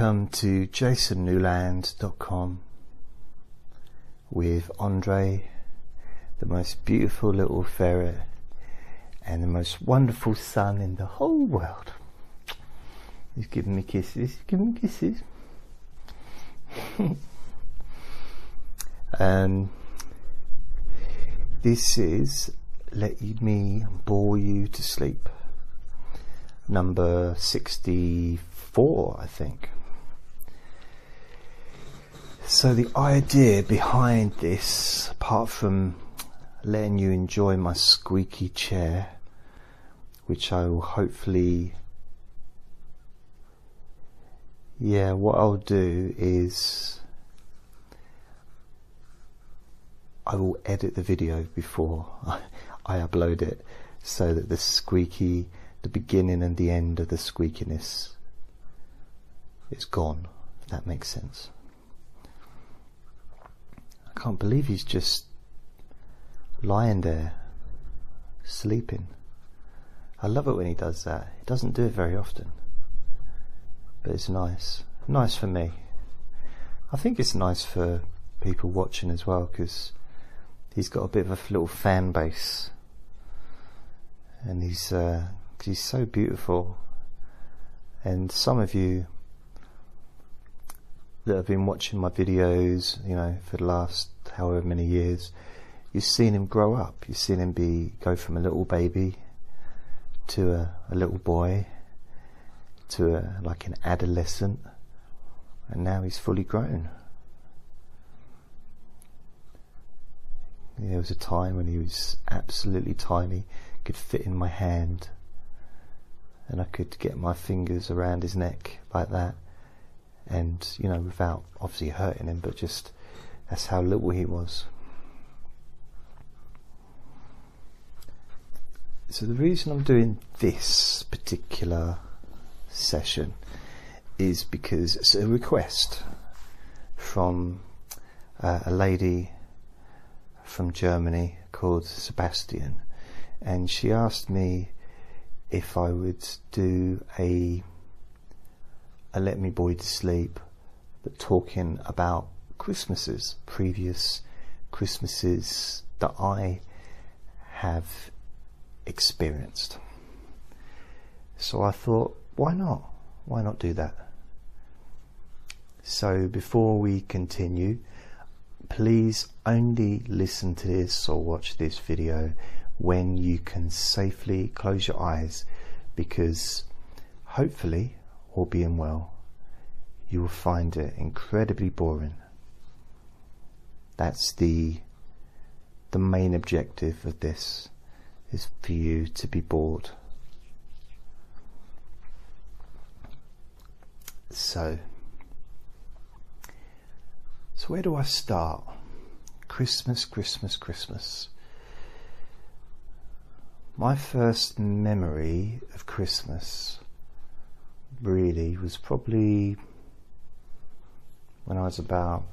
Welcome to jasonnewland.com with Andre, the most beautiful little ferret and the most wonderful son in the whole world. He's giving me kisses. He's giving me kisses. um, this is Let Me Bore You to Sleep, number 64, I think. So, the idea behind this, apart from letting you enjoy my squeaky chair, which I will hopefully yeah, what I'll do is I will edit the video before I upload it so that the squeaky, the beginning and the end of the squeakiness is gone, if that makes sense. I can't believe he's just lying there, sleeping. I love it when he does that. He doesn't do it very often but it's nice. Nice for me. I think it's nice for people watching as well because he's got a bit of a little fan base, and he's uh, he's so beautiful. And some of you that have been watching my videos, you know, for the last however many years, you've seen him grow up. You've seen him be go from a little baby to a, a little boy to a, like an adolescent, and now he's fully grown. There was a time when he was absolutely tiny, could fit in my hand, and I could get my fingers around his neck like that, and you know, without obviously hurting him, but just that's how little he was. So the reason I'm doing this particular session is because it's a request from uh, a lady from Germany called Sebastian, and she asked me if I would do a Let Me Boy to Sleep, but talking about Christmases, previous Christmases that I have experienced. So I thought why not? Why not do that? So before we continue, please only listen to this or watch this video when you can safely close your eyes because hopefully, all being well, you will find it incredibly boring. That's the the main objective of this is for you to be bored. So, so where do I start? Christmas, Christmas, Christmas. My first memory of Christmas really was probably when I was about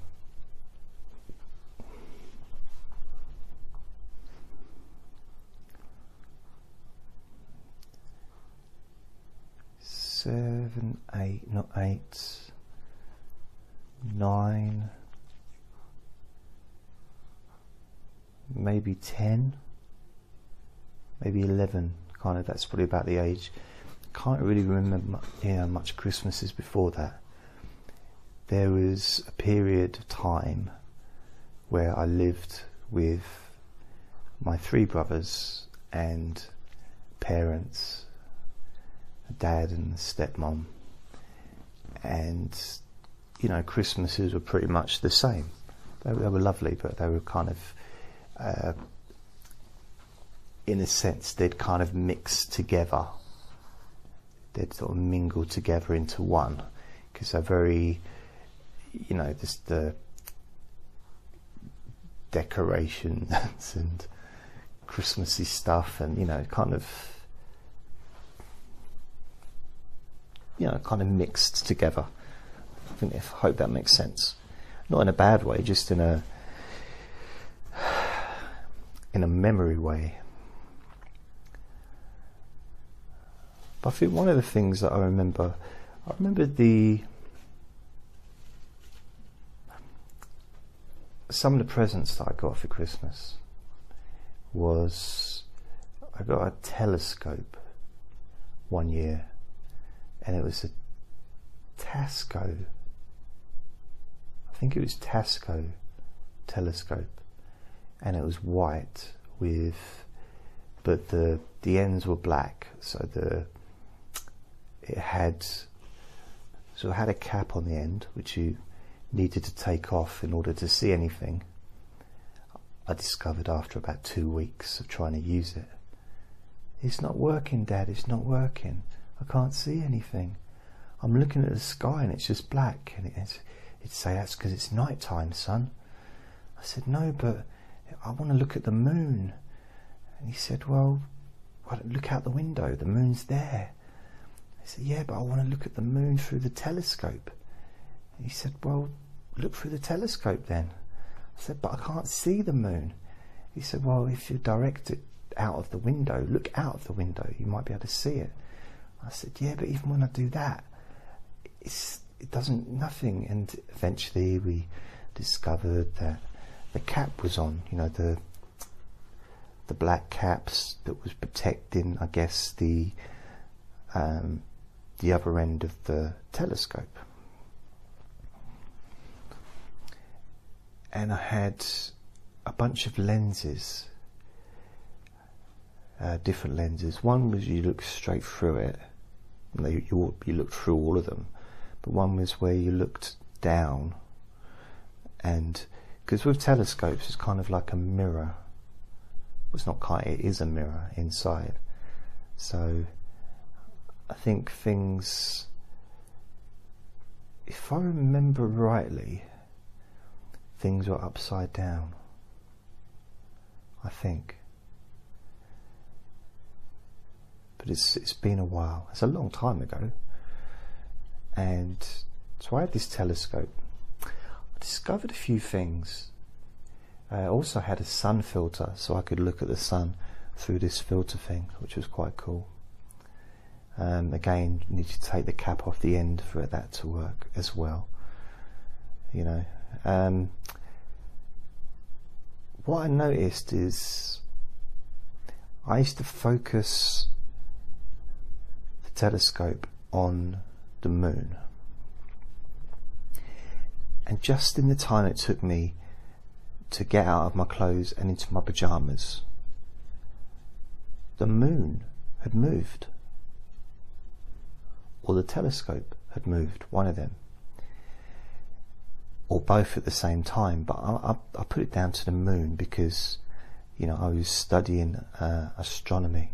seven, eight, not eight, nine, maybe ten, maybe eleven. Kind of. That's probably about the age. Can't really remember yeah, much Christmases before that. There was a period of time where I lived with my three brothers and parents dad and stepmom, and you know Christmases were pretty much the same. They, they were lovely, but they were kind of, uh, in a sense, they'd kind of mixed together. They'd sort of mingle together into one because they're very, you know, just the decorations and Christmassy stuff, and you know, kind of you know, kind of mixed together. I think if, hope that makes sense. Not in a bad way, just in a in a memory way. I think one of the things that I remember, I remember the some of the presents that I got for Christmas was I got a telescope one year, and it was a Tasco. I think it was Tasco telescope, and it was white with, but the the ends were black, so the it had so it had a cap on the end which you needed to take off in order to see anything. I discovered after about two weeks of trying to use it. It's not working, Dad, it's not working. I can't see anything. I'm looking at the sky and it's just black. And it's, it'd say, That's because it's night time, son. I said, No, but I want to look at the moon. And he said, Well, look out the window, the moon's there. Said, Yeah, but I want to look at the moon through the telescope. He said, Well, look through the telescope then. I said, But I can't see the moon. He said, Well, if you direct it out of the window, look out of the window, you might be able to see it. I said, Yeah, but even when I do that, it's, it doesn't, nothing. And eventually we discovered that the cap was on, you know, the the black caps that was protecting, I guess, the um, the other end of the telescope. and I had a bunch of lenses, uh, different lenses. One was you look straight through it, and you, you looked through all of them, but one was where you looked down, and because with telescopes it's kind of like a mirror. It's not quite. It is a mirror inside, so I think things. If I remember rightly, things were upside down. I think. But it's it's been a while. It's a long time ago. And so I had this telescope. I discovered a few things. I also had a sun filter so I could look at the sun through this filter thing, which was quite cool. Um, again, you need to take the cap off the end for that to work as well. You know, um, what I noticed is I used to focus the telescope on the moon. And just in the time it took me to get out of my clothes and into my pajamas, the moon had moved. Or the telescope had moved, one of them or both at the same time. But I, I, I, put it down to the moon because, you know, I was studying uh, astronomy.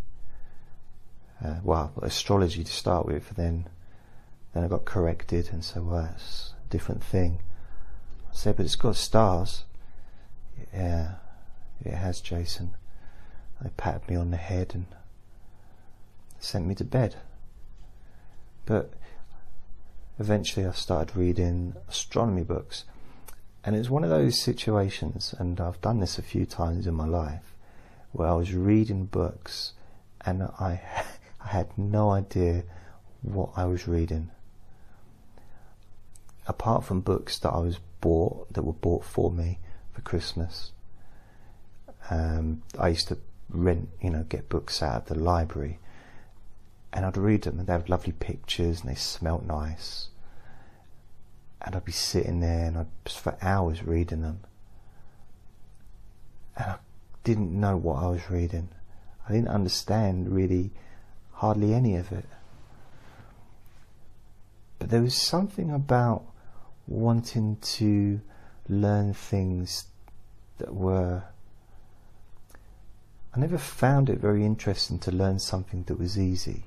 Uh, well, astrology to start with. Then, then I got corrected and so "Well, that's a different thing." I said, "But it's got stars." Yeah, it has, Jason. They patted me on the head and sent me to bed. But eventually I started reading astronomy books. And it was one of those situations, and I've done this a few times in my life, where I was reading books and I, I had no idea what I was reading. Apart from books that I was bought, that were bought for me for Christmas, um, I used to rent, you know, get books out of the library and I'd read them and they had lovely pictures and they smelt nice. And I'd be sitting there and I'd for hours reading them. And I didn't know what I was reading. I didn't understand really hardly any of it. But there was something about wanting to learn things that were I never found it very interesting to learn something that was easy.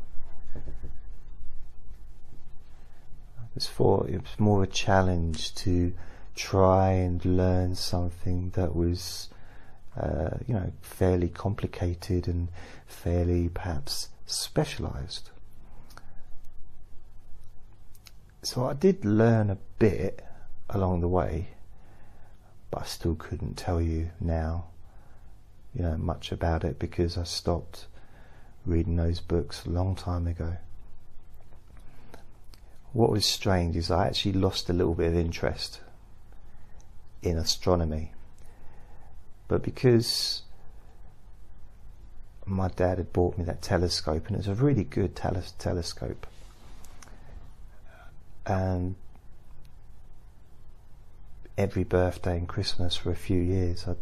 It's for it was more a challenge to try and learn something that was, uh, you know, fairly complicated and fairly perhaps specialized. So I did learn a bit along the way, but I still couldn't tell you now, you know, much about it because I stopped reading those books a long time ago. What was strange is I actually lost a little bit of interest in astronomy. But because my dad had bought me that telescope, and it's a really good tele- telescope, and every birthday and Christmas for a few years, I'd,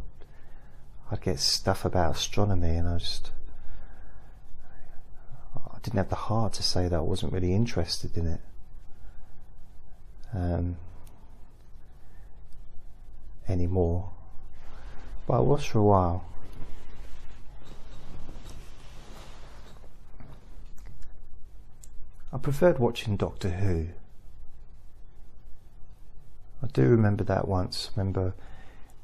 I'd get stuff about astronomy, and I just I didn't have the heart to say that I wasn't really interested in it. Um, anymore, but I was for a while. I preferred watching Doctor Who. I do remember that once. Remember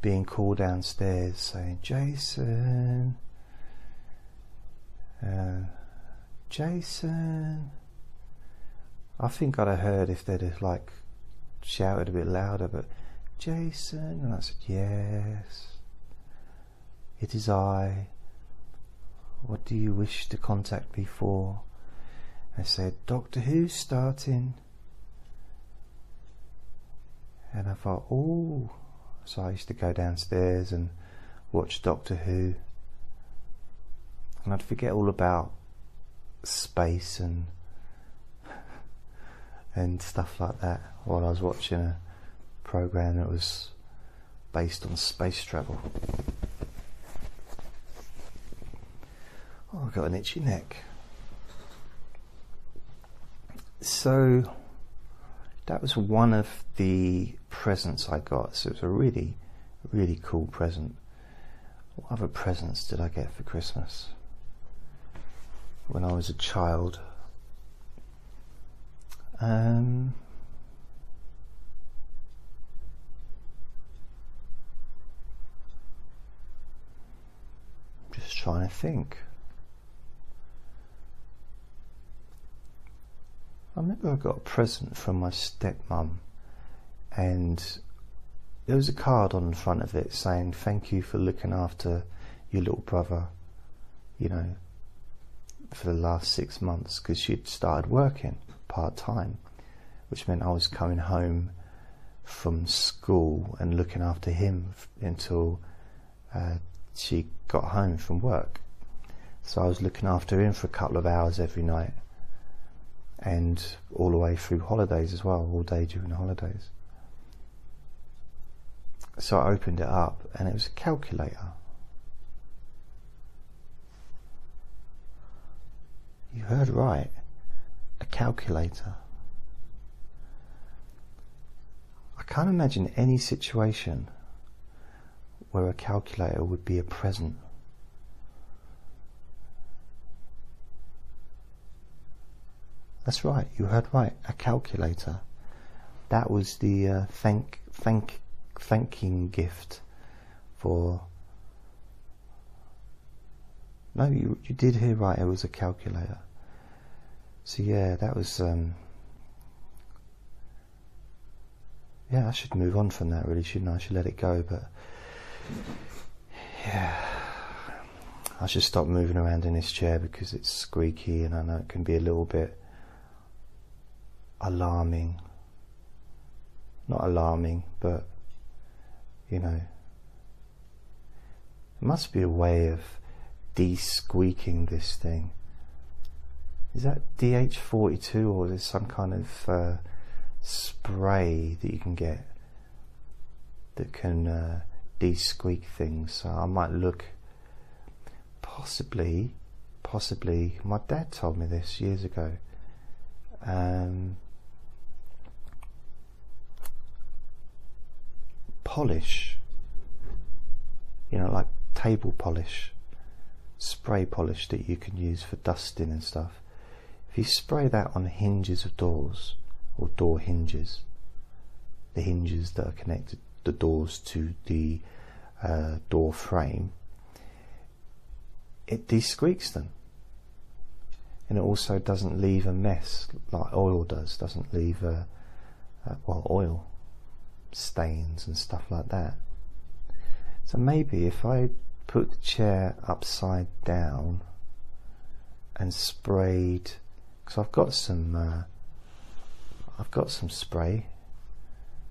being called downstairs saying, Jason, uh, Jason. I think I'd have heard if they'd have like shouted a bit louder, but Jason, and I said, Yes, it is I. What do you wish to contact me for? I said, Doctor Who's starting. And I thought, oh. So I used to go downstairs and watch Doctor Who. And I'd forget all about space and and stuff like that while I was watching a program that was based on space travel. Oh, I've got an itchy neck. So that was one of the presents I got. So it was a really, really cool present. What other presents did I get for Christmas? When I was a child, um, just trying to think. I remember I got a present from my stepmom, and there was a card on the front of it saying, Thank you for looking after your little brother, you know, for the last six months, because she'd started working part time, which meant I was coming home from school and looking after him until uh, she got home from work. So I was looking after him for a couple of hours every night and all the way through holidays as well, all day during the holidays. So I opened it up and it was a calculator. You heard right calculator. I can't imagine any situation where a calculator would be a present. That's right, you heard right, a calculator. That was the uh, thank thank thanking gift for no you you did hear right it was a calculator so yeah, that was. Um, yeah, I should move on from that, really, shouldn't I? I should let it go, but yeah, I should stop moving around in this chair because it's squeaky, and I know it can be a little bit alarming. Not alarming, but you know, there must be a way of de-squeaking this thing is that DH42 or is it some kind of uh, spray that you can get that can uh, de-squeak things? So I might look, possibly, possibly. My dad told me this years ago. Um, polish, you know, like table polish, spray polish that you can use for dusting and stuff if you spray that on hinges of doors or door hinges, the hinges that are connected the doors to the uh, door frame, it de-squeaks them. And it also doesn't leave a mess like oil does, doesn't leave a, a well, oil stains and stuff like that. So maybe if I put the chair upside down and sprayed because I've got some uh, I've got some spray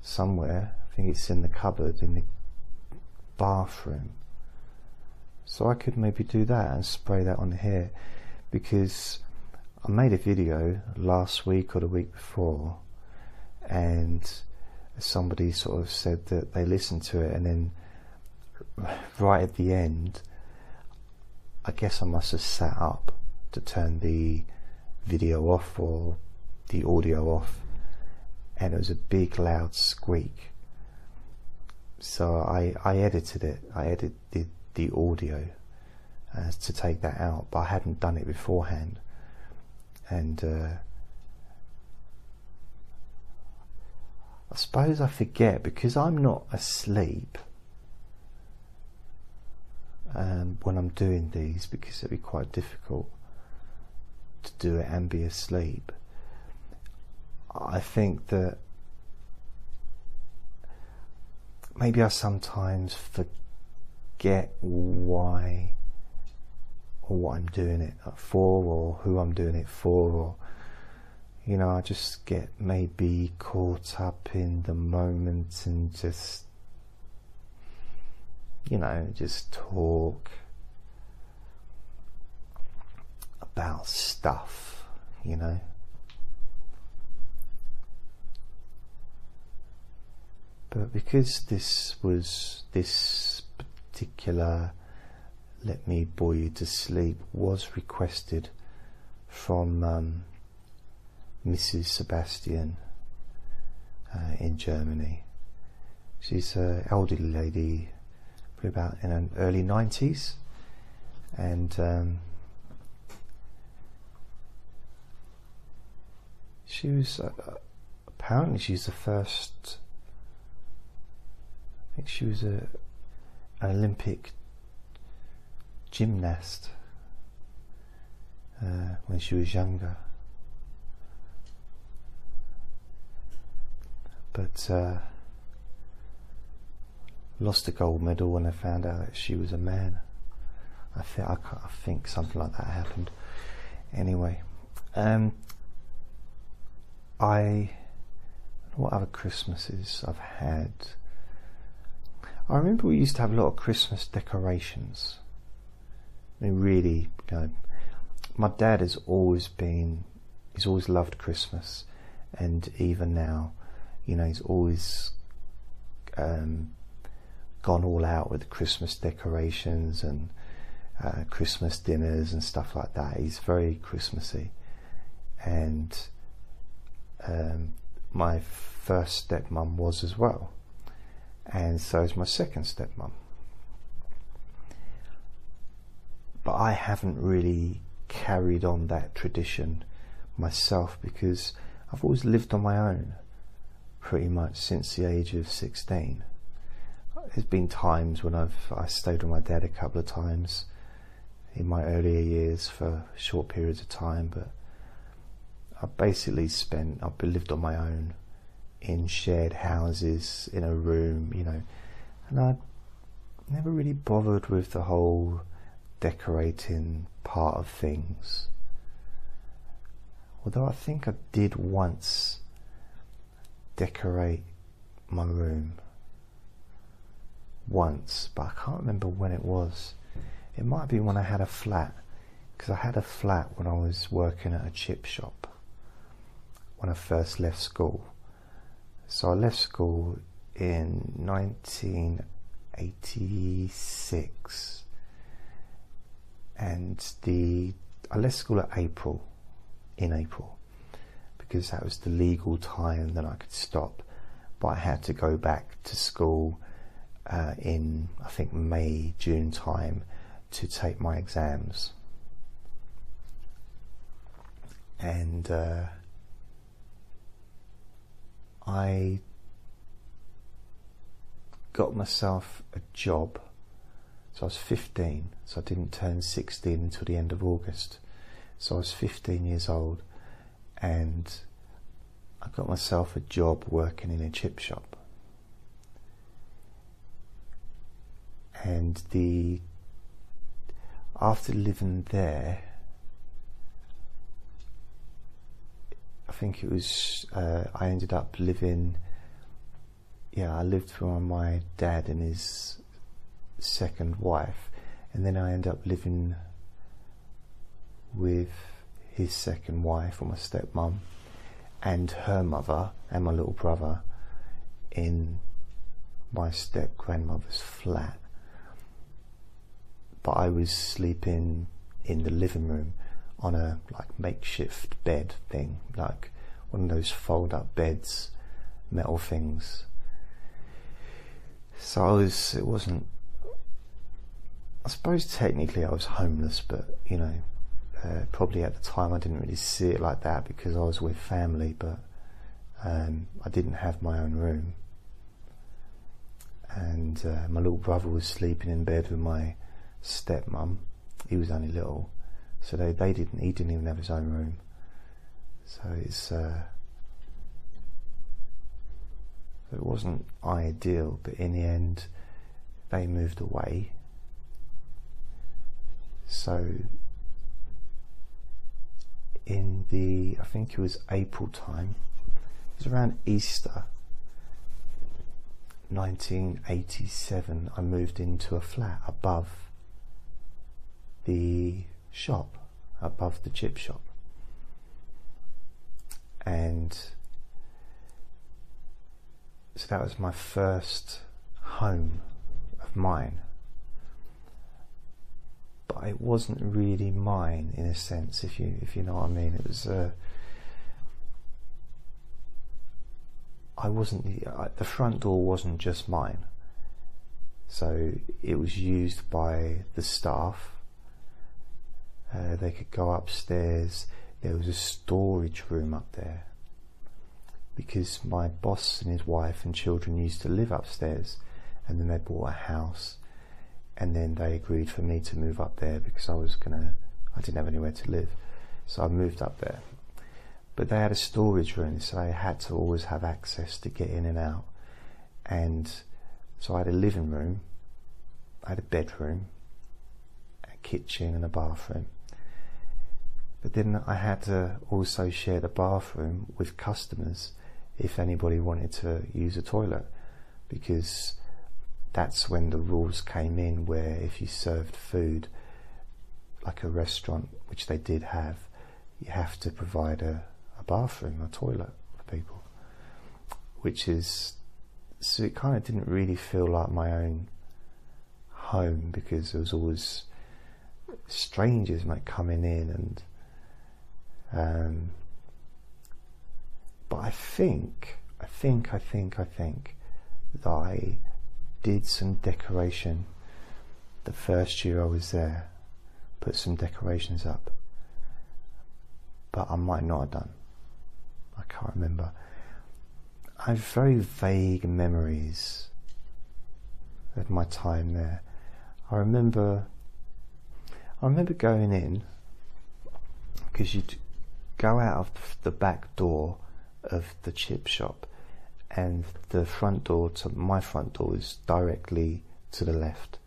somewhere. I think it's in the cupboard in the bathroom. So I could maybe do that and spray that on here because I made a video last week or the week before and somebody sort of said that they listened to it and then right at the end I guess I must have sat up to turn the video off or the audio off and it was a big loud squeak. So I, I edited it. I edited the audio uh, to take that out but I hadn't done it beforehand. And uh, I suppose I forget because I'm not asleep um, when I'm doing these because it'd be quite difficult to do it and be asleep. I think that maybe I sometimes forget why or what I'm doing it for or who I'm doing it for or you know I just get maybe caught up in the moment and just you know just talk about stuff you know but because this was this particular let Me Bore You to Sleep was requested from um, Mrs. Sebastian uh, in Germany. She's an elderly lady, probably about in her early 90s, and um, she was uh, apparently she's the first. I think she was a an Olympic gymnast uh, when she was younger. But uh, lost a gold medal when I found out that she was a man. I think I, I think something like that happened. Anyway, um, I what other Christmases I've had. I remember we used to have a lot of Christmas decorations. I mean, really, you know, my dad has always been, he's always loved Christmas, and even now, you know, he's always um, gone all out with Christmas decorations and uh, Christmas dinners and stuff like that. He's very Christmassy, and um, my first stepmom was as well, and so is my second stepmom. but I haven't really carried on that tradition myself because I've always lived on my own pretty much since the age of 16. There's been times when I've I stayed with my dad a couple of times in my earlier years for short periods of time, but I basically spent I've lived on my own in shared houses in a room, you know, and I never really bothered with the whole decorating part of things. Although I think I did once decorate my room once, but I can't remember when it was. It might be when I had a flat, because I had a flat when I was working at a chip shop when I first left school. So I left school in 1986 and the I left school at April, in April, because that was the legal time that I could stop. But I had to go back to school uh, in I think May June time to take my exams, and uh, I got myself a job so I was 15, so I didn't turn 16 until the end of August. So I was 15 years old and I got myself a job working in a chip shop. And the after living there think it was uh, I ended up living. Yeah, I lived with my dad and his second wife, and then I ended up living with his second wife, or my stepmom, and her mother, and my little brother in my step grandmother's flat. But I was sleeping in the living room on a like makeshift bed thing, like one of those fold up beds, metal things. So I was, it wasn't, I suppose technically I was homeless, but you know, uh, probably at the time I didn't really see it like that because I was with family, but um, I didn't have my own room. And uh, my little brother was sleeping in bed with my stepmom. He was only little, so they, they didn't. He didn't even have his own room. So it's uh, it wasn't ideal, but in the end, they moved away. So in the I think it was April time. It was around Easter 1987 I moved into a flat above the shop, above the chip shop. And so that was my first home of mine. But it wasn't really mine in a sense, if you if you know what I mean. It was uh, I wasn't the, the front door wasn't just mine. So it was used by the staff. Uh, they could go upstairs. There was a storage room up there because my boss and his wife and children used to live upstairs, and then they bought a house, and then they agreed for me to move up there because I was gonna. I didn't have anywhere to live, so I moved up there but they had a storage room, so I had to always have access to get in and out. And so I had a living room, I had a bedroom, a kitchen, and a bathroom. But then I had to also share the bathroom with customers if anybody wanted to use a toilet, because that's when the rules came in where if you served food like a restaurant, which they did have, you have to provide a, bathroom, a toilet for people, which is so it kind of didn't really feel like my own home because there was always strangers like coming in and um, but I think I think I think I think that I did some decoration the first year I was there put some decorations up but I might not have done I can't remember. I have very vague memories of my time there. I remember, I remember going in because you'd go out of the back door of the chip shop, and the front door to my front door is directly to the left,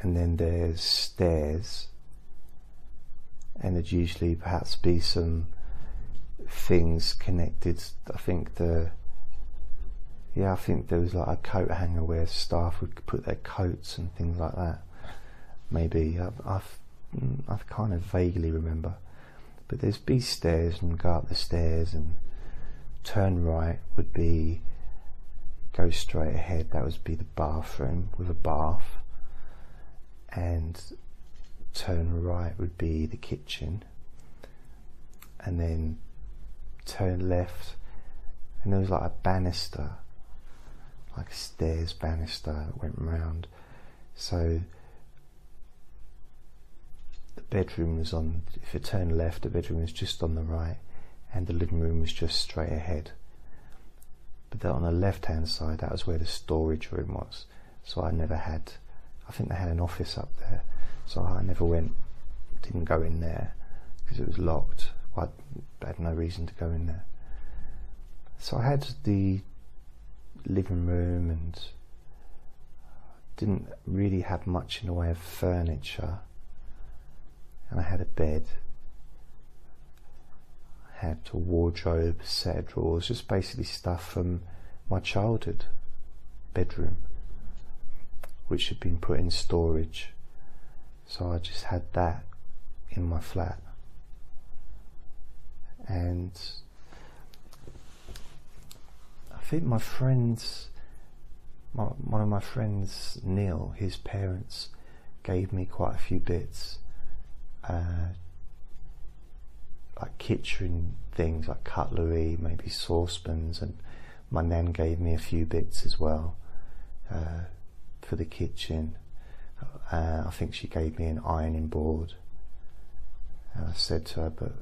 and then there's stairs, and there'd usually perhaps be some things connected. I think the yeah, I think there was like a coat hanger where staff would put their coats and things like that. Maybe I've, I've, mm, I've kind of vaguely remember, but there's be stairs and go up the stairs and turn right would be go straight ahead. That would be the bathroom with a bath, and turn right would be the kitchen, and then turn left, and there was like a banister, like a stairs banister that went round. So bedroom was on, if you turn left, the bedroom was just on the right, and the living room was just straight ahead. But on the left hand side, that was where the storage room was. So I never had, I think they had an office up there. So I never went, didn't go in there because it was locked. I had no reason to go in there. So I had the living room and didn't really have much in the way of furniture. And I had a bed. I had a wardrobe, set of drawers, just basically stuff from my childhood bedroom, which had been put in storage. So I just had that in my flat. And I think my friends, my, one of my friends, Neil, his parents gave me quite a few bits. Uh, like kitchen things like cutlery, maybe saucepans, and my nan gave me a few bits as well uh, for the kitchen. Uh, I think she gave me an ironing board. And I said to her, but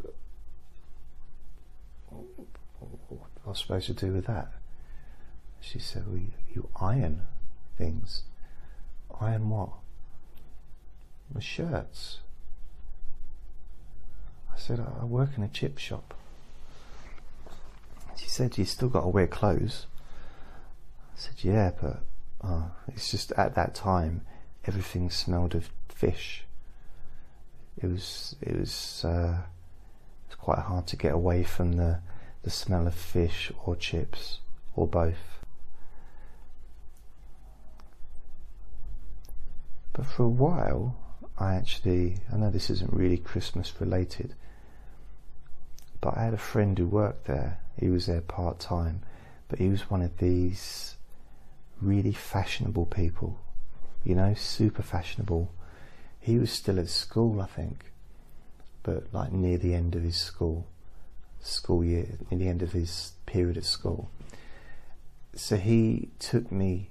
what am I supposed to do with that? She said, well, you, iron things. Iron what? My shirts. I said, I work in a chip shop. She said, you still got to wear clothes. I said, yeah, but oh, it's just at that time everything smelled of fish. It was it was uh, quite hard to get away from the the smell of fish or chips or both. But for a while, I actually I know this isn't really Christmas related, but I had a friend who worked there. He was there part time, but he was one of these really fashionable people, you know, super fashionable. He was still at school, I think, but like near the end of his school, school year, in the end of his period at school. So he took me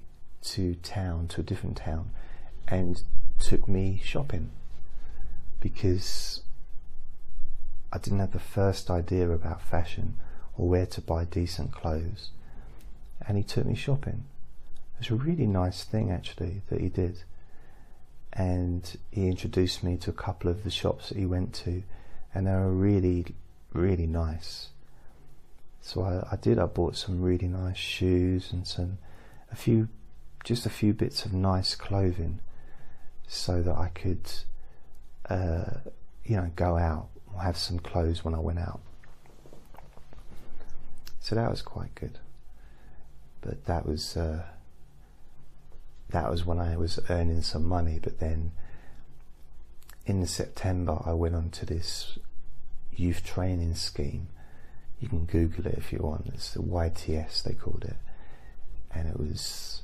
to town, to a different town, and took me shopping because I didn't have the first idea about fashion or where to buy decent clothes. And he took me shopping. It was a really nice thing actually that he did. And he introduced me to a couple of the shops that he went to, and they were really, really nice. So I, I did. I bought some really nice shoes and some, a few, just a few bits of nice clothing, so that I could, uh, you know, go out have some clothes when I went out. So that was quite good. But that was uh, that was when I was earning some money. But then in September, I went on to this youth training scheme. You can Google it if you want. It's the YTS they called it, and it was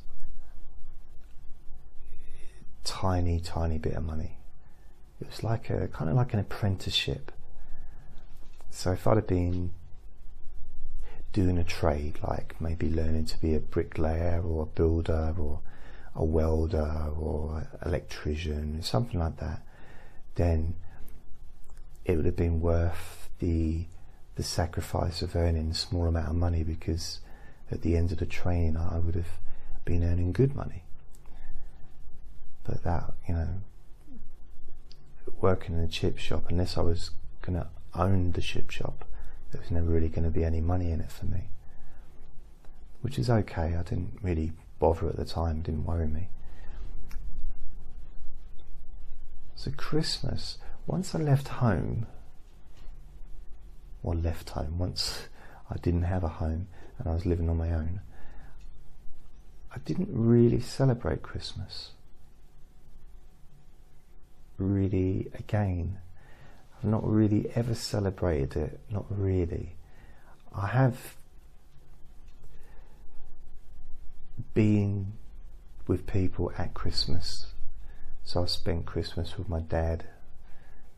tiny, tiny bit of money. It was like a kind of like an apprenticeship so if I'd have been doing a trade, like maybe learning to be a bricklayer or a builder or a welder or electrician, something like that, then it would have been worth the the sacrifice of earning a small amount of money because at the end of the training I would have been earning good money. But that, you know, working in a chip shop, unless I was going to owned the ship shop, there was never really going to be any money in it for me. Which is okay, I didn't really bother at the time, didn't worry me. So, Christmas, once I left home, or left home, once I didn't have a home and I was living on my own, I didn't really celebrate Christmas. Really, again, I've not really ever celebrated it, not really. I have been with people at Christmas. So I spent Christmas with my dad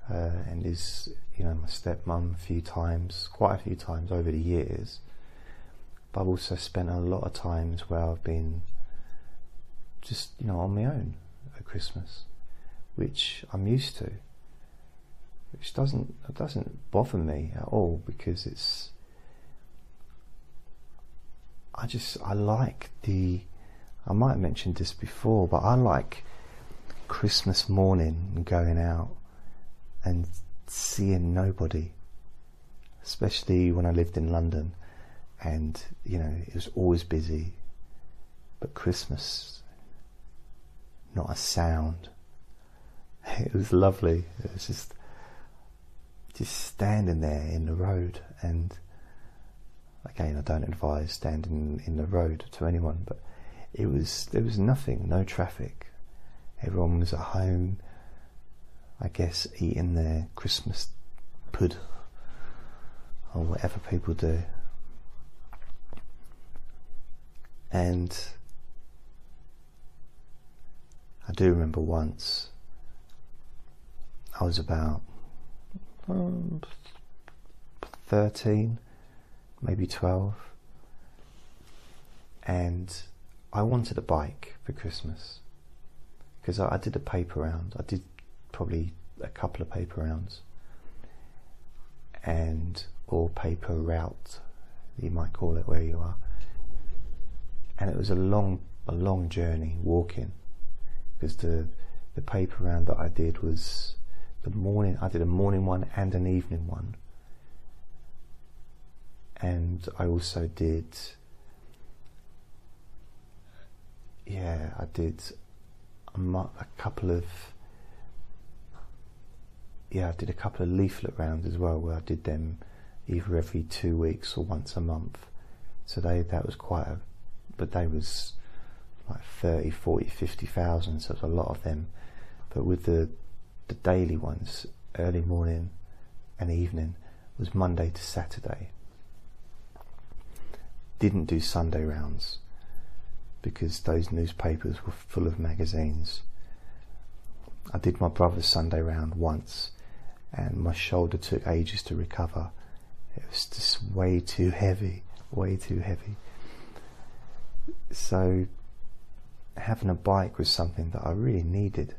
uh, and his, you know, my stepmom a few times, quite a few times over the years. But I've also spent a lot of times where I've been just, you know, on my own at Christmas, which I'm used to which doesn't doesn't bother me at all because it's I just I like the I might have mentioned this before, but I like Christmas morning and going out and seeing nobody, especially when I lived in London, and you know it was always busy. But Christmas, not a sound. It was lovely. It was just just standing there in the road. And again I don't advise standing in the road to anyone but it was there was nothing no traffic. Everyone was at home I guess eating their Christmas pud or whatever people do. And I do remember once I was about um, 13, maybe 12, and I wanted a bike for Christmas because I, I, did a paper round. I did probably a couple of paper rounds and or paper route, you might call it where you are. And it was a long, a long journey walking because the the paper round that I did was the morning. I did a morning one and an evening one, and I also did. Yeah, I did a, a couple of. Yeah, I did a couple of leaflet rounds as well, where I did them either every two weeks or once a month. So they that was quite a, but they was like 30, 40, 50,000, so it's a lot of them. But with the, the daily ones, early morning and evening, was Monday to Saturday. Didn't do Sunday rounds because those newspapers were full of magazines. I did my brother's Sunday round once and my shoulder took ages to recover. It was just way too heavy, way too heavy. So having a bike was something that I really needed.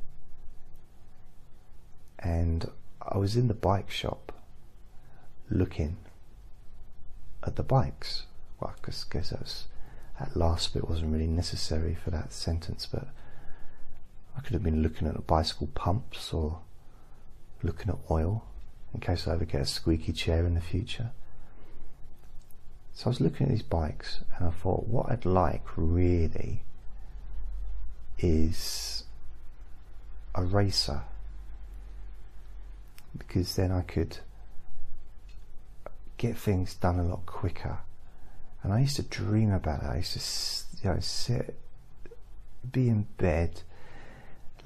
And I was in the bike shop looking at the bikes. Well, I guess, that, was, that last bit wasn't really necessary for that sentence, but I could have been looking at the bicycle pumps or looking at oil in case I ever get a squeaky chair in the future. So I was looking at these bikes and I thought what I'd like really is a racer because then I could get things done a lot quicker. And I used to dream about it. I used to you know, sit, be in bed,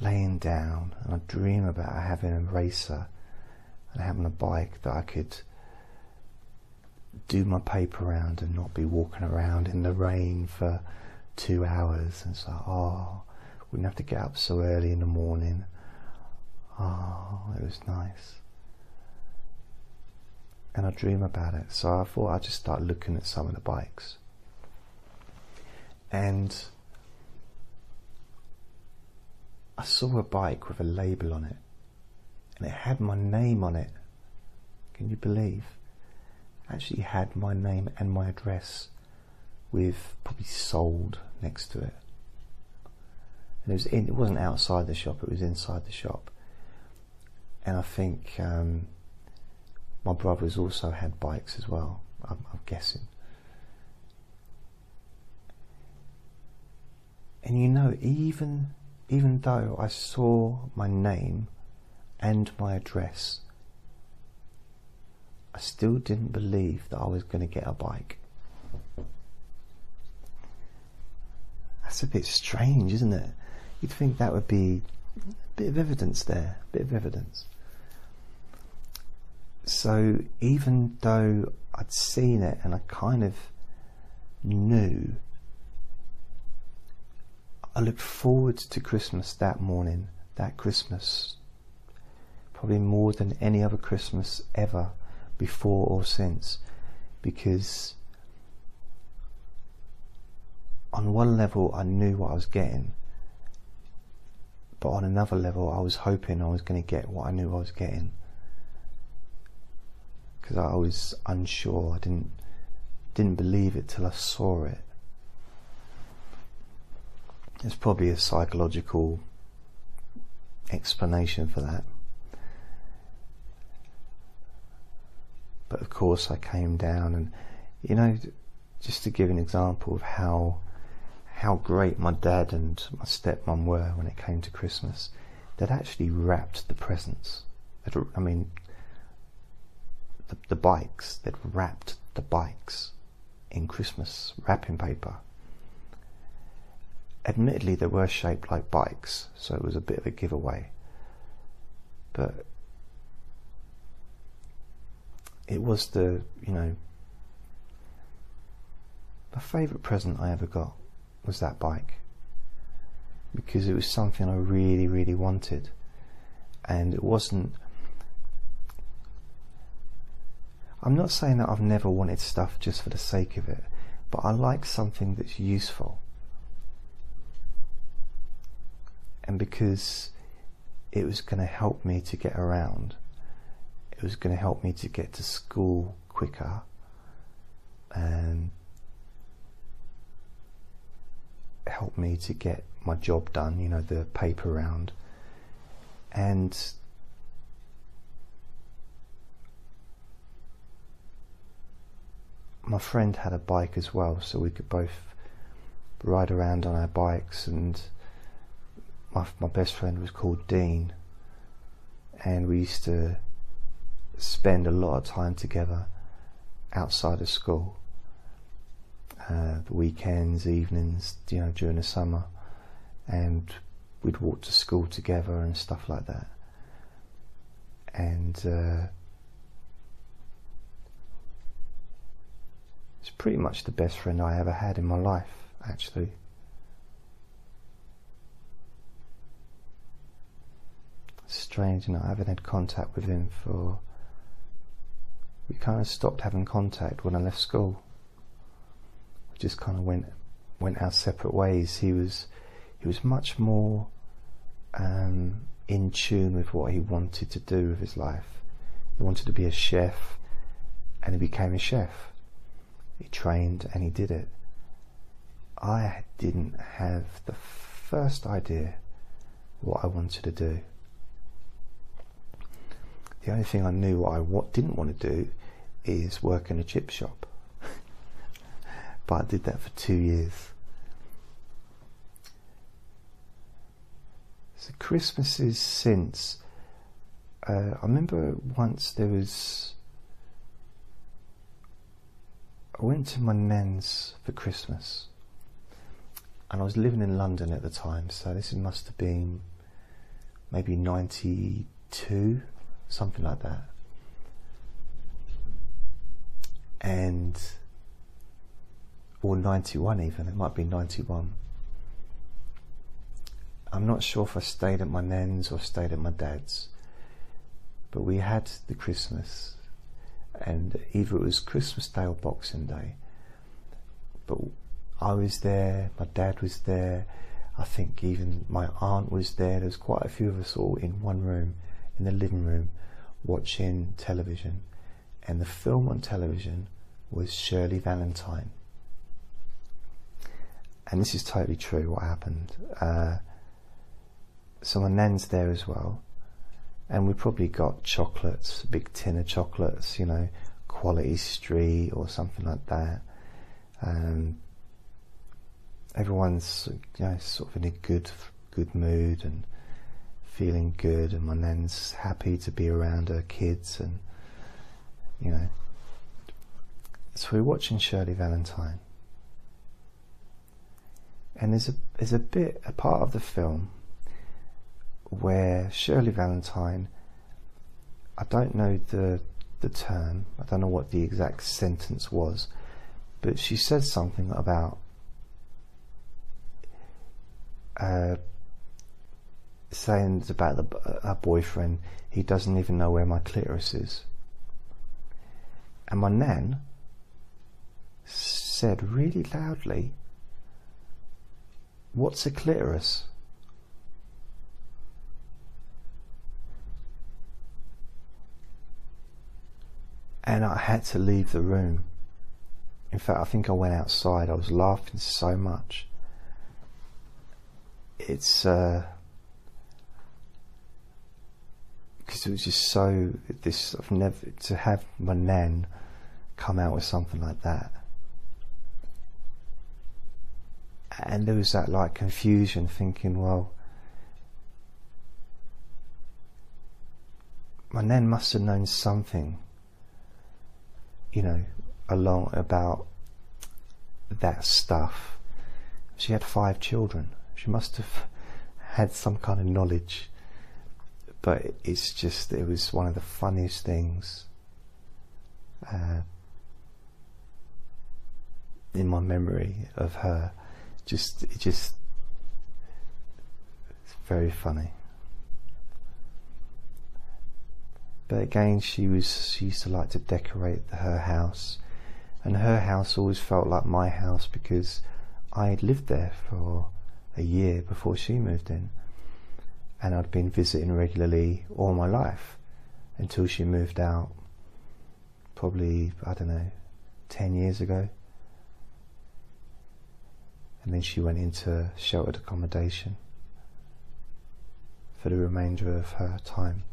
laying down, and I dream about having a racer and having a bike that I could do my paper round and not be walking around in the rain for two hours. And so, oh, wouldn't have to get up so early in the morning. Oh, it was nice. And I dream about it. So I thought I'd just start looking at some of the bikes. And I saw a bike with a label on it. And it had my name on it. Can you believe? Actually had my name and my address with probably sold next to it and it was in, it wasn't outside the shop; it was inside the shop. And I think um, my brothers also had bikes as well. I'm, I'm guessing. And you know, even even though I saw my name and my address, I still didn't believe that I was going to get a bike. That's a bit strange, isn't it? You'd think that would be a bit of evidence there, a bit of evidence. So even though I'd seen it and I kind of knew, I looked forward to Christmas that morning, that Christmas, probably more than any other Christmas ever before or since, because on one level I knew what I was getting, but on another level, I was hoping I was going to get what I knew I was getting because I was unsure. I didn't didn't believe it till I saw it. There's probably a psychological explanation for that. But of course, I came down, and you know, just to give an example of how how great my dad and my stepmom were when it came to Christmas. They'd actually wrapped the presents. I mean, the, the bikes, they'd wrapped the bikes in Christmas wrapping paper. Admittedly, they were shaped like bikes, so it was a bit of a giveaway. But it was the, you know, my favourite present I ever got was that bike because it was something I really, really wanted, and it wasn't. I'm not saying that I've never wanted stuff just for the sake of it, but I like something that's useful. And because it was going to help me to get around, it was going to help me to get to school quicker, and help me to get my job done, you know, the paper round. And my friend had a bike as well, so we could both ride around on our bikes. And my my best friend was called Dean, and we used to spend a lot of time together outside of school. Uh, weekends, evenings, you know, during the summer, and we'd walk to school together and stuff like that. And uh, it's pretty much the best friend I ever had in my life, actually. strange, know, I haven't had contact with him for. We kind of stopped having contact when I left school We just kind of went went our separate ways. He was he was much more um, in tune with what he wanted to do with his life. He wanted to be a chef, and he became a chef. He trained and he did it. I didn't have the first idea what I wanted to do. The only thing I knew what I what didn't want to do is work in a chip shop but I did that for two years. So Christmases since, uh, I remember once there was, I went to my nan's for Christmas, and I was living in London at the time, so this must have been maybe 92, something like that. And or 91 even, it might be 91. I'm not sure if I stayed at my nan's or stayed at my dad's, but we had the Christmas, and either it was Christmas Day or Boxing Day. But I was there, my dad was there, I think even my aunt was there. There was quite a few of us all in one room, in the living room, watching television, and the film on television was Shirley Valentine and this is totally true what happened. Uh, so my nan's there as well, and we probably got chocolates, a big tin of chocolates, you know, Quality Street or something like that. Um, everyone's you know sort of in a good good mood and feeling good, and my nan's happy to be around her kids, and you know. So we're watching Shirley Valentine and there's a there's a bit a part of the film where Shirley Valentine I don't know the the term I don't know what the exact sentence was but she said something about uh, saying about the, her boyfriend he doesn't even know where my clitoris is and my nan said really loudly What's a clitoris? And I had to leave the room. In fact, I think I went outside. I was laughing so much. It's uh, because it was just so this. I've never to have my nan come out with something like that. and there was that like confusion thinking well my nan must have known something you know, along about that stuff. She had five children. She must have had some kind of knowledge. But it's just, it was one of the funniest things uh, in my memory of her. Just, it just, it's very funny. But again, she was she used to like to decorate her house, and her house always felt like my house because I had lived there for a year before she moved in, and I'd been visiting regularly all my life until she moved out. Probably I don't know, ten years ago, and then she went into sheltered accommodation for the remainder of her time.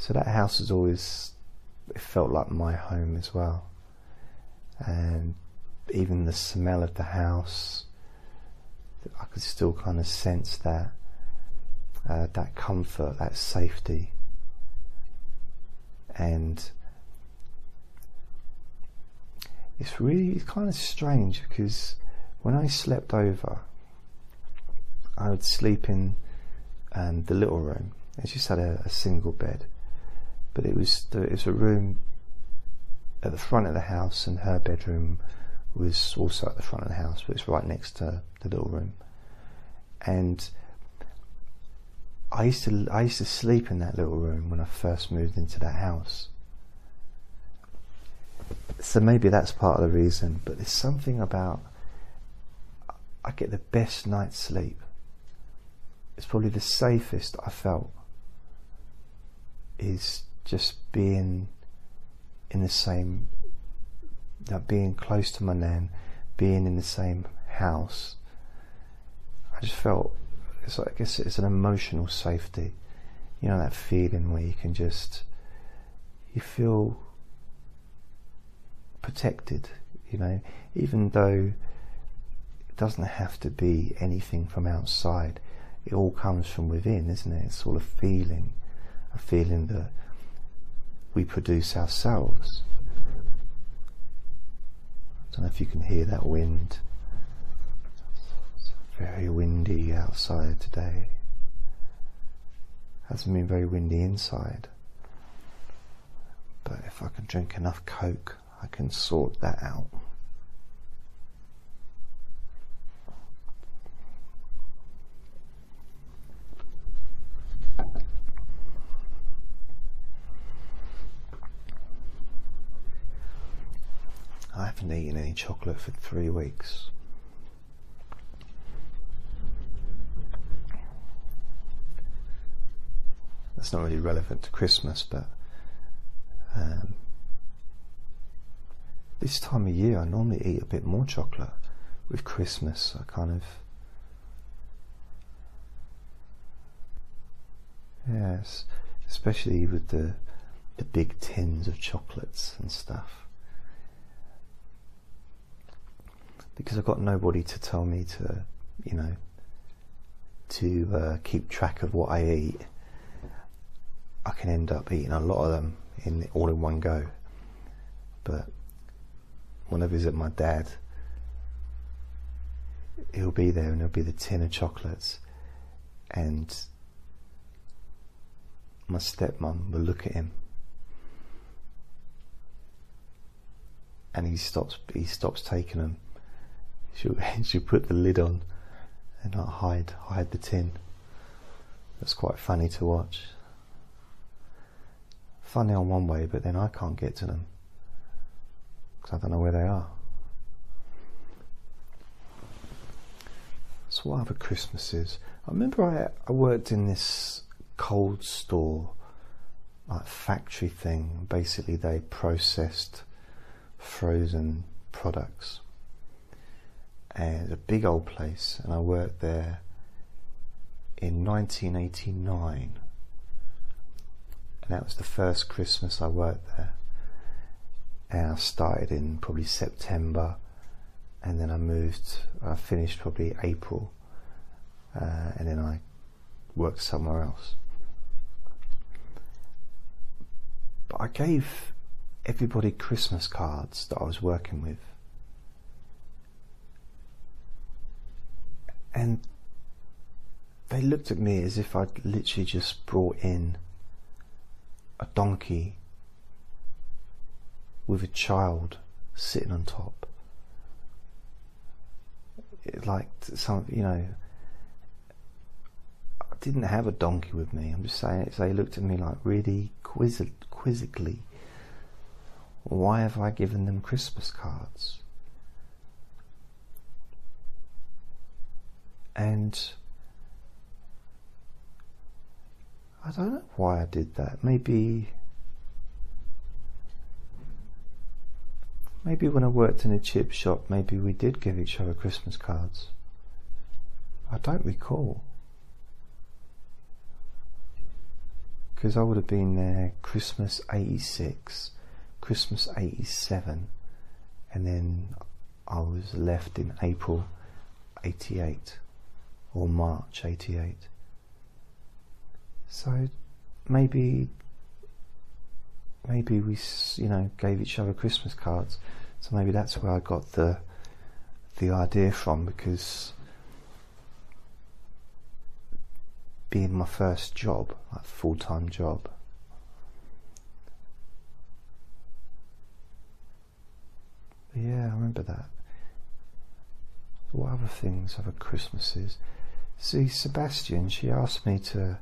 So that house has always it felt like my home as well. And even the smell of the house, I could still kind of sense that uh, that comfort, that safety, and it's really it's kind of strange because when I slept over, I would sleep in um, the little room. I just had a, a single bed but it was the, it was a room at the front of the house, and her bedroom was also at the front of the house, but it's right next to the little room. And I used to I used to sleep in that little room when I first moved into that house. So maybe that's part of the reason, but there's something about I get the best night's sleep. It's probably the safest I felt is just being in the same, that being close to my nan, being in the same house. I just felt, it's like, I guess it's an emotional safety. You know, that feeling where you can just, you feel protected, you know, even though it doesn't have to be anything from outside. It all comes from within, isn't it? It's sort of feeling, a feeling that we produce ourselves. I don't know if you can hear that wind. It's very windy outside today. Hasn't been very windy inside. But if I can drink enough Coke, I can sort that out. I haven't eaten any chocolate for three weeks. That's not really relevant to Christmas, but um, this time of year I normally eat a bit more chocolate. With Christmas, I kind of yes, especially with the the big tins of chocolates and stuff. Because I've got nobody to tell me to, you know, to uh, keep track of what I eat, I can end up eating a lot of them in all in one go. But when I visit my dad, he'll be there and there'll be the tin of chocolates, and my stepmom will look at him and he stops he stops taking them she'll, she'll put the lid on and hide hide the tin. That's quite funny to watch. Funny on one way, but then I can't get to them because I don't know where they are. So what other Christmases? I remember I, I worked in this cold store, like factory thing. Basically, they processed frozen products and a big old place, and I worked there in 1989, and that was the first Christmas I worked there. And I started in probably September, and then I moved. I finished probably April, uh, and then I worked somewhere else. But I gave everybody Christmas cards that I was working with. And they looked at me as if I'd literally just brought in a donkey with a child sitting on top. It, like some, you know, I didn't have a donkey with me. I'm just saying it. They looked at me like really quizzically. Why have I given them Christmas cards? And I don't know why I did that. Maybe maybe when I worked in a chip shop, maybe we did give each other Christmas cards. I don't recall. Because I would have been there Christmas 86, Christmas 87, and then I was left in April 88 or March 88. So maybe maybe we you know gave each other Christmas cards. So maybe that's where I got the the idea from because being my first job, like full time job. yeah, I remember that. What other things, other Christmases? See, Sebastian, she asked me to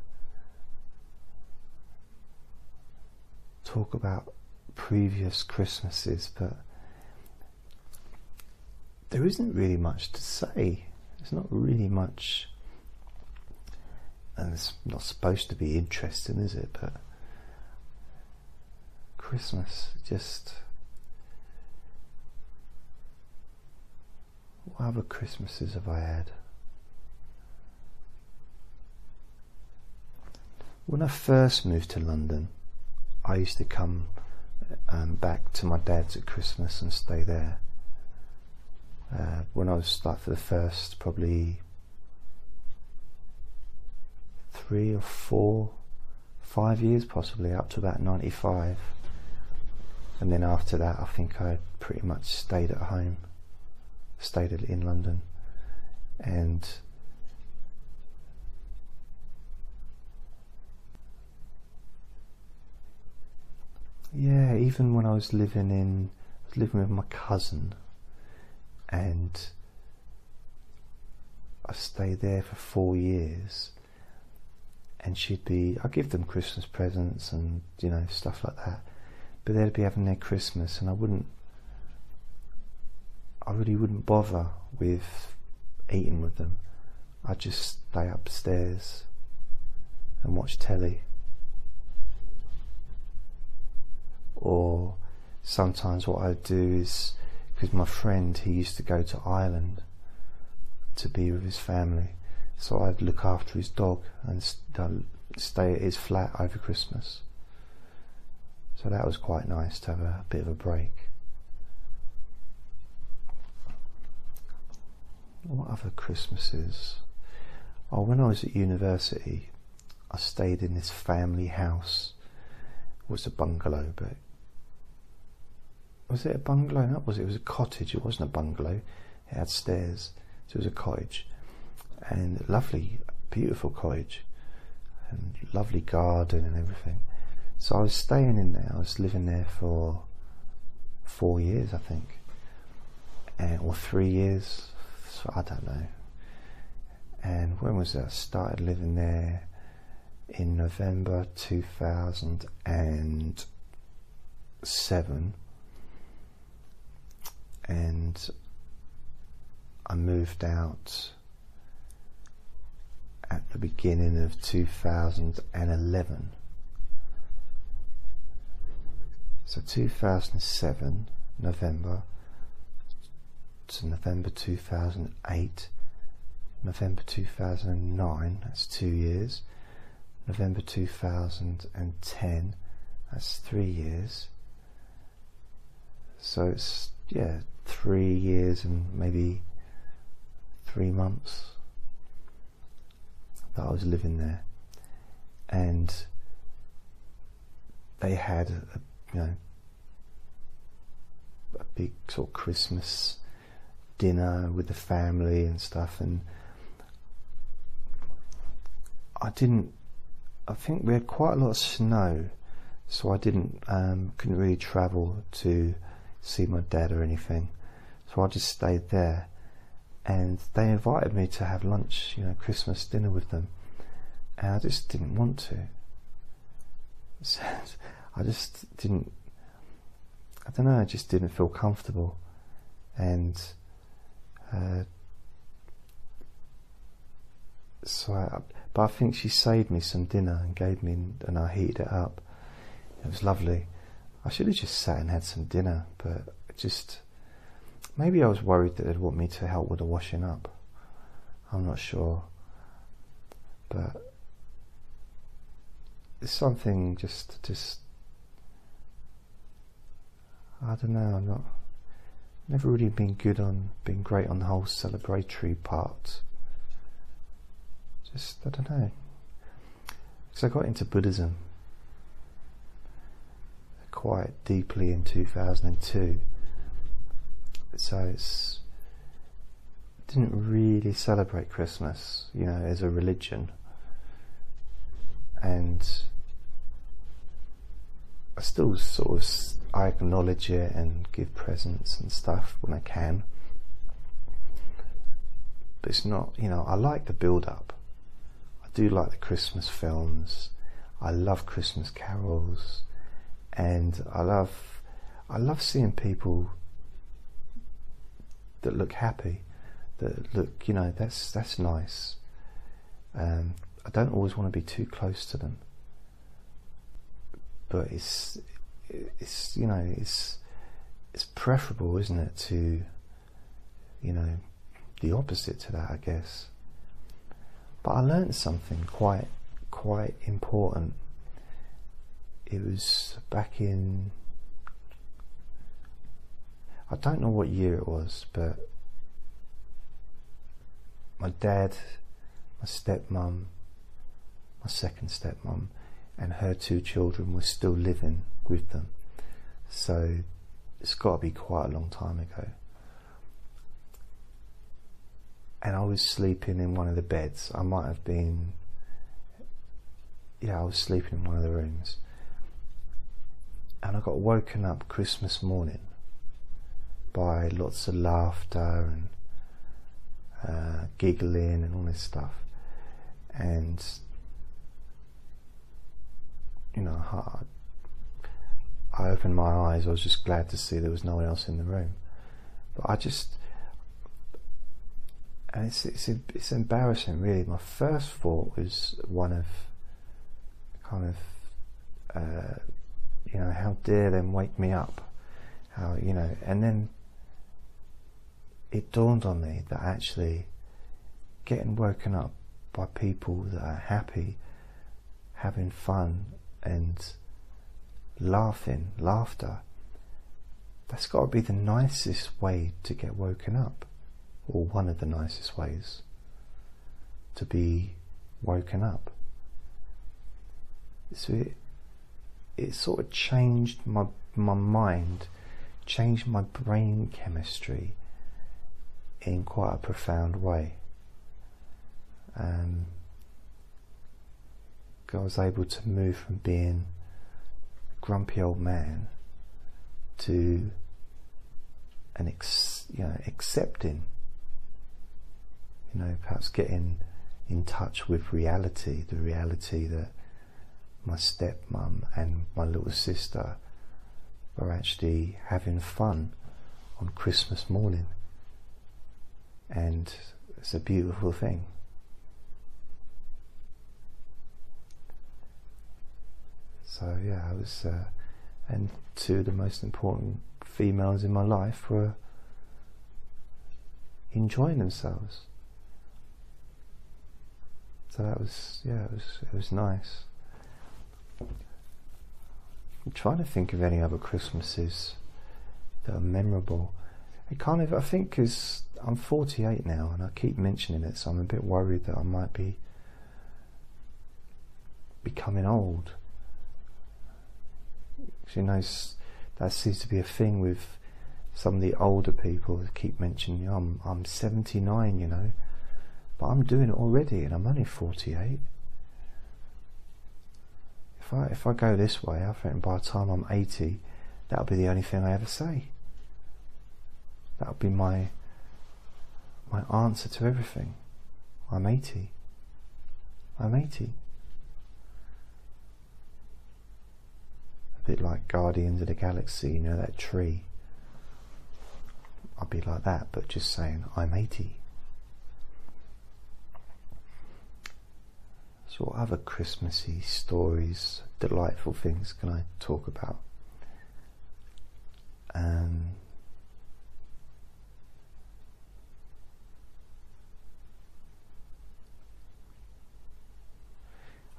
talk about previous Christmases, but there isn't really much to say. There's not really much, and it's not supposed to be interesting, is it? But Christmas, just. What other Christmases have I had? When I first moved to London, I used to come um, back to my dad's at Christmas and stay there. Uh, when I was like for the first probably three or four, five years possibly, up to about 95. And then after that, I think I pretty much stayed at home, stayed in London. And Yeah, even when I was living in, I was living with my cousin, and I stayed there for four years. And she'd be, I give them Christmas presents and you know stuff like that, but they'd be having their Christmas, and I wouldn't, I really wouldn't bother with eating with them. I'd just stay upstairs and watch telly. Or sometimes what I'd do is because my friend he used to go to Ireland to be with his family, so I'd look after his dog and stay at his flat over Christmas. So that was quite nice to have a bit of a break. What other Christmases? Oh, when I was at university, I stayed in this family house. It was a bungalow, but was it a bungalow? No, was it? Was a cottage. It wasn't a bungalow. It had stairs, so it was a cottage, and lovely, beautiful cottage, and lovely garden and everything. So I was staying in there. I was living there for four years, I think, and or three years. So I don't know. And when was that? I started living there in November two thousand and I moved out at the beginning of 2011. So 2007, November to November 2008, November 2009, that's two years, November 2010, that's three years. So it's, yeah, three years and maybe three months that I was living there, and they had, a, you know, a big sort of Christmas dinner with the family and stuff, and I didn't. I think we had quite a lot of snow, so I didn't um, couldn't really travel to see my dad or anything. So I just stayed there, and they invited me to have lunch, you know, Christmas dinner with them, and I just didn't want to. So I just didn't. I don't know. I just didn't feel comfortable, and uh, so I, but I think she saved me some dinner and gave me, and I heated it up. It was lovely. I should have just sat and had some dinner, but just maybe I was worried that they'd want me to help with the washing up. I'm not sure, but it's something just just I don't know. I'm not never really been good on being great on the whole celebratory part. Just I don't know. Because I got into Buddhism quite deeply in 2002, so it's didn't really celebrate Christmas, you know, as a religion, and I still sort of I acknowledge it and give presents and stuff when I can. But it's not, you know, I like the build up. I do like the Christmas films. I love Christmas carols and I love I love seeing people that look happy, that look, you know, that's that's nice. Um, I don't always want to be too close to them, but it's it's you know it's it's preferable, isn't it, to you know the opposite to that, I guess. But I learned something quite quite important. It was back in I don't know what year it was, but my dad, my stepmom, my second stepmom, and her two children were still living with them. So it's got to be quite a long time ago. And I was sleeping in one of the beds. I might have been, yeah, I was sleeping in one of the rooms. And I got woken up Christmas morning by lots of laughter and uh, giggling and all this stuff. And you know, I, I opened my eyes. I was just glad to see there was no one else in the room. But I just, and it's it's it's embarrassing, really. My first thought was one of kind of, uh, you know, how dare them wake me up? How you know, and then it dawned on me that actually getting woken up by people that are happy, having fun, and laughing, laughter, that's got to be the nicest way to get woken up, or one of the nicest ways to be woken up. So it, it sort of changed my my mind, changed my brain chemistry in quite a profound way. Um, I was able to move from being a grumpy old man to an ex, you know, accepting, you know, perhaps getting in touch with reality, the reality that my stepmom and my little sister were actually having fun on Christmas morning. And it's a beautiful thing. So yeah, I was, uh, and two of the most important females in my life were enjoying themselves. So that was yeah, it was it was nice. I'm trying to think of any other Christmases that are memorable. It kind of I think because I'm 48 now and I keep mentioning it, so I'm a bit worried that I might be becoming old you know that seems to be a thing with some of the older people that keep mentioning, I'm, I'm 79, you know, but I'm doing it already and I'm only 48. If I, if I go this way, I think by the time I'm 80, that'll be the only thing I ever say. That'll be my, my answer to everything. I'm 80. I'm 80. A bit like Guardians of the Galaxy, you know, that tree. I'd be like that, but just saying, I'm 80. So, what other Christmassy stories, delightful things can I talk about? Um,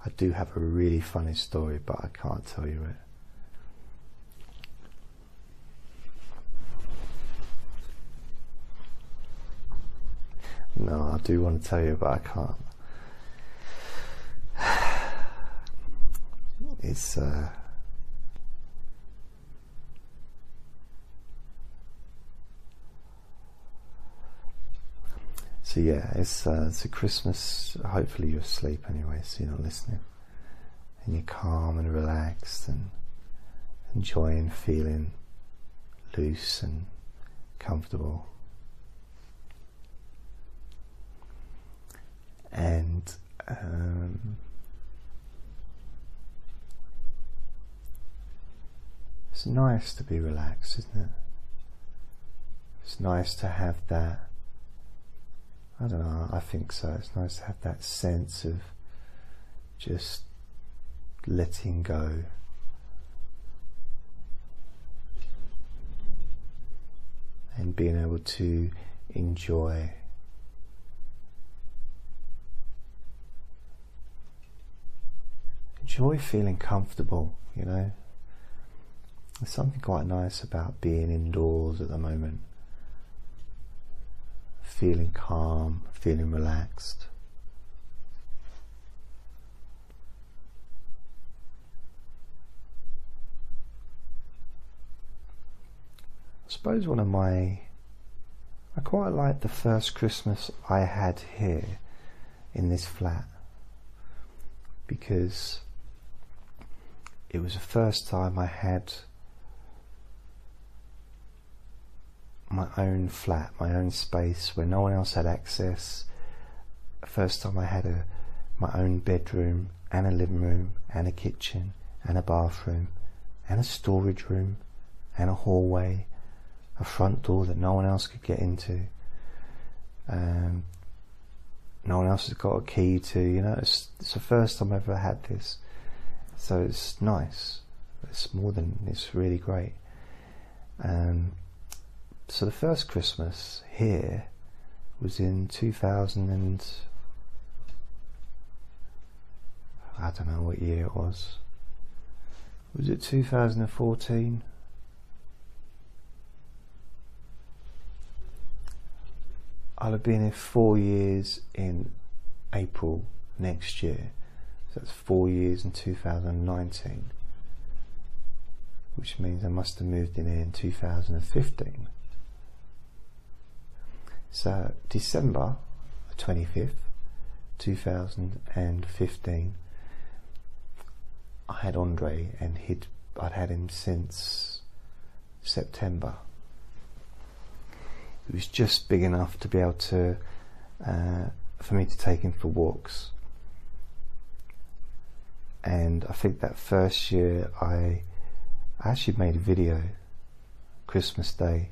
I do have a really funny story, but I can't tell you it. No, I do want to tell you, but I can't. It's uh, so yeah, it's uh, it's a Christmas. Hopefully you're asleep anyway, so you're not listening, and you're calm and relaxed and enjoying feeling loose and comfortable. and um, it's nice to be relaxed, isn't it? It's nice to have that. I don't know, I think so. It's nice to have that sense of just letting go. And being able to enjoy enjoy feeling comfortable, you know. There's something quite nice about being indoors at the moment. Feeling calm, feeling relaxed. I suppose one of my I quite like the first Christmas I had here in this flat because it was the first time I had my own flat, my own space where no one else had access. First time I had a my own bedroom and a living room and a kitchen and a bathroom and a storage room and a hallway, a front door that no one else could get into. Um, no one else has got a key to, you know, it's, it's the first time I've ever had this. So it's nice. It's more than it's really great. Um, so the first Christmas here was in 2000 and I don't know what year it was. Was it 2014? I'll have been here four years in April next year. So that's four years in 2019, which means I must have moved in here in 2015. So December 25th, 2015, I had Andre and he'd, I'd had him since September. He was just big enough to be able to, uh, for me to take him for walks and I think that first year I, actually made a video Christmas Day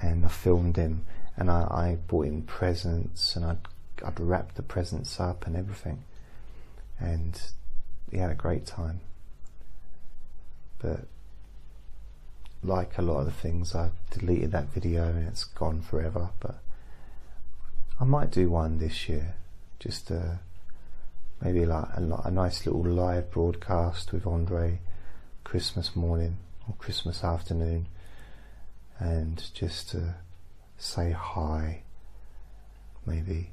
and I filmed him and I, I bought in presents and I'd, I'd wrap the presents up and everything. And he had a great time. But like a lot of the things I've deleted that video and it's gone forever. But I might do one this year. Just maybe like a, a nice little live broadcast with Andre Christmas morning or Christmas afternoon. And just to say hi maybe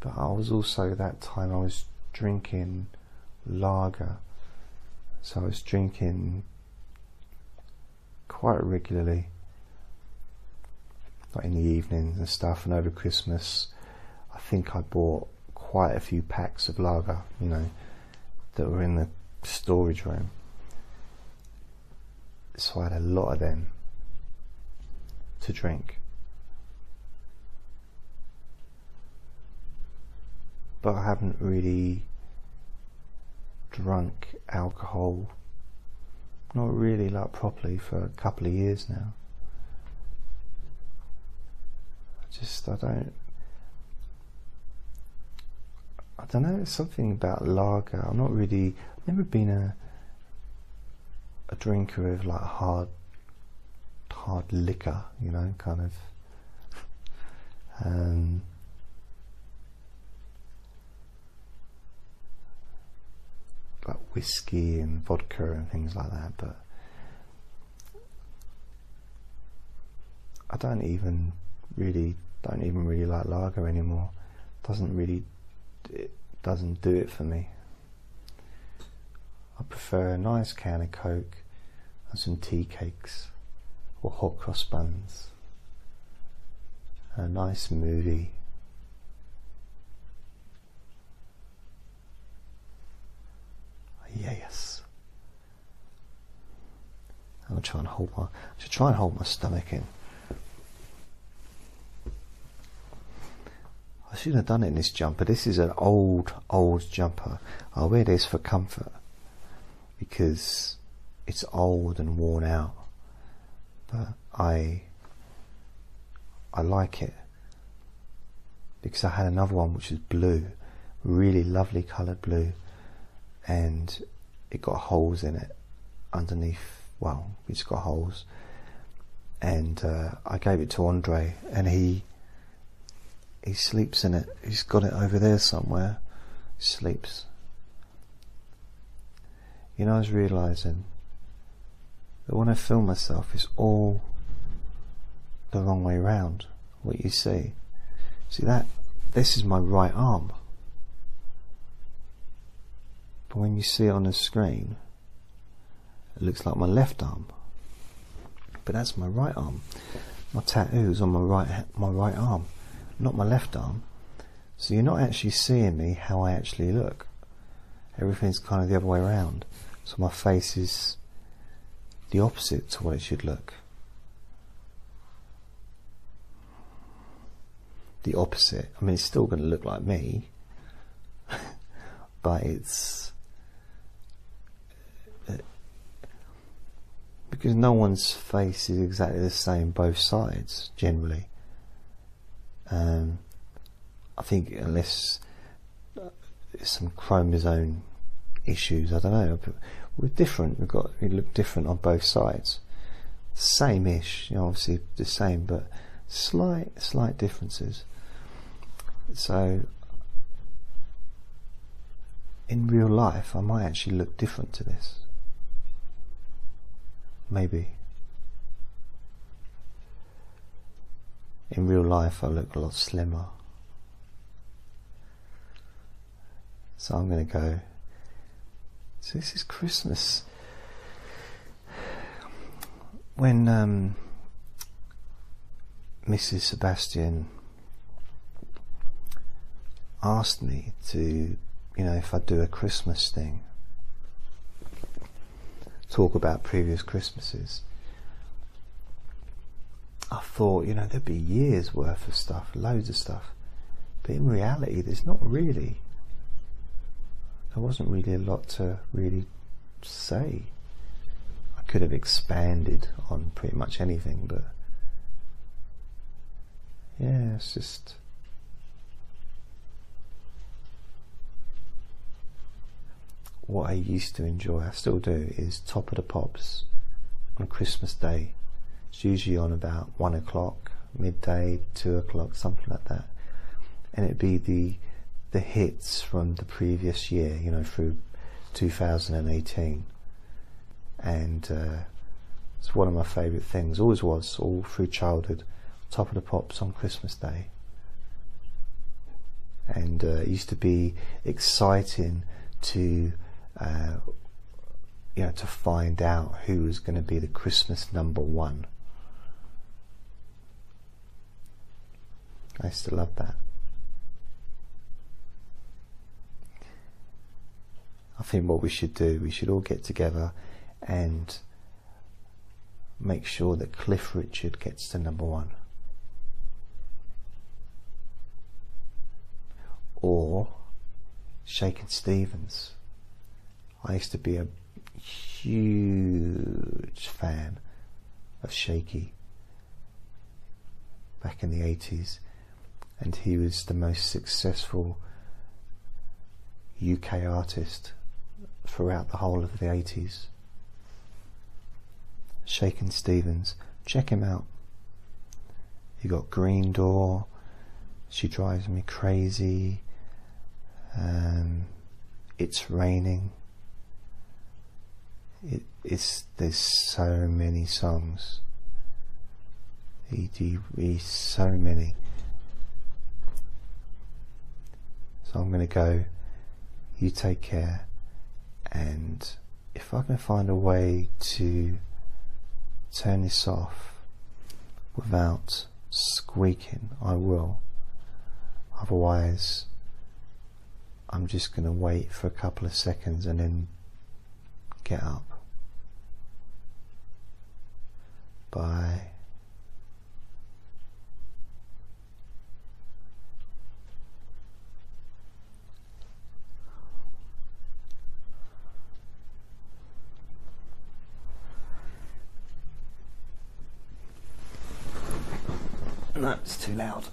but I was also that time I was drinking lager so I was drinking quite regularly, like in the evenings and stuff. And over Christmas, I think I bought quite a few packs of lager, you know, that were in the storage room. So I had a lot of them to drink. But I haven't really drunk alcohol, not really like properly for a couple of years now. I just, I don't, I don't know, it's something about lager. I'm not really, I've never been a, a drinker of like hard hard liquor, you know, kind of. Um, like whiskey and vodka and things like that, but I don't even really don't even really like lager anymore. Doesn't really it doesn't do it for me. I prefer a nice can of Coke and some tea cakes or hot cross buns. A nice movie. Yes. I'm try and hold my. I should try and hold my stomach in. I shouldn't have done it in this jumper. This is an old, old jumper. I wear this for comfort because it's old and worn out. But I I like it because I had another one which was blue, really lovely coloured blue, and it got holes in it underneath. Well, it's got holes, and uh, I gave it to Andre, and he he sleeps in it. He's got it over there somewhere. He sleeps. You know, I was realizing that when I film myself, it's all the wrong way round. What you see, see that this is my right arm, but when you see it on the screen, it looks like my left arm. But that's my right arm. My tattoo is on my right my right arm not my left arm. So you're not actually seeing me how I actually look. Everything's kind of the other way around. So my face is the opposite to what it should look. The opposite. I mean, it's still going to look like me, but it's uh, because no one's face is exactly the same both sides generally. Um, I think unless uh, some chromosome issues, I don't know. We're different. We've got we look different on both sides. Same-ish, you know, obviously the same, but slight slight differences. So in real life, I might actually look different to this. Maybe. In real life, I look a lot slimmer. So I'm going to go. So this is Christmas. When um, Mrs. Sebastian asked me to, you know, if I'd do a Christmas thing, talk about previous Christmases. I thought, you know, there'd be years worth of stuff, loads of stuff. But in reality, there's not really. There wasn't really a lot to really say. I could have expanded on pretty much anything, but yeah, it's just. What I used to enjoy, I still do, is Top of the Pops on Christmas Day it's usually on about one o'clock, midday, two o'clock, something like that. And it'd be the the hits from the previous year, you know, through 2018. And uh, it's one of my favourite things, always was, all through childhood. Top of the Pops on Christmas Day. And uh, it used to be exciting to uh, you know, to find out who was going to be the Christmas number one. I used to love that. I think what we should do, we should all get together and make sure that Cliff Richard gets to number one. Or Shakin' Stevens. I used to be a huge fan of Shaky back in the 80s, and he was the most successful UK artist throughout the whole of the 80s. Shakin' Stevens, check him out. You got Green Door, She Drives Me Crazy, um, It's Raining. It, it's there's so many songs. He, he, so many. So I'm going to go. You take care and if I can find a way to turn this off without squeaking, I will. Otherwise, I'm just going to wait for a couple of seconds and then get up. Bye. No, it's too loud.